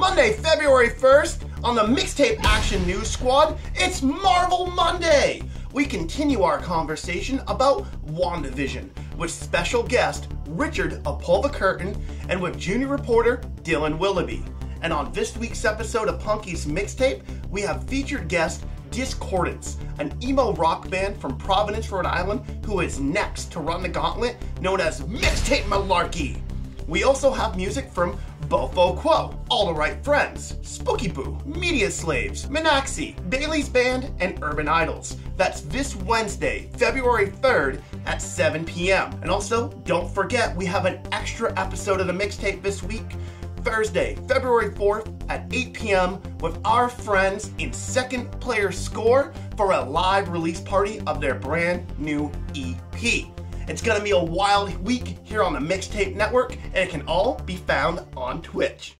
Monday, February 1st, on the Mixtape Action News Squad, it's Marvel Monday! We continue our conversation about WandaVision with special guest Richard the Curtain and with junior reporter Dylan Willoughby. And on this week's episode of Punky's Mixtape, we have featured guest Discordance, an emo rock band from Providence, Rhode Island, who is next to run the gauntlet known as Mixtape Malarkey. We also have music from Bofo Kwo, All the Right Friends, Spooky Boo, Mediaslaves, Minaxi, Baylies Band, and Urban Idols. That's this Wednesday, February 3rd at 7 p.m. And also, don't forget, we have an extra episode of the mixtape this week. Thursday, February 4th at 8 p.m. with our friends in Second Player Score for a live release party of their brand new EP. It's gonna be a wild week here on the Mixtape Network, and it can all be found on Twitch.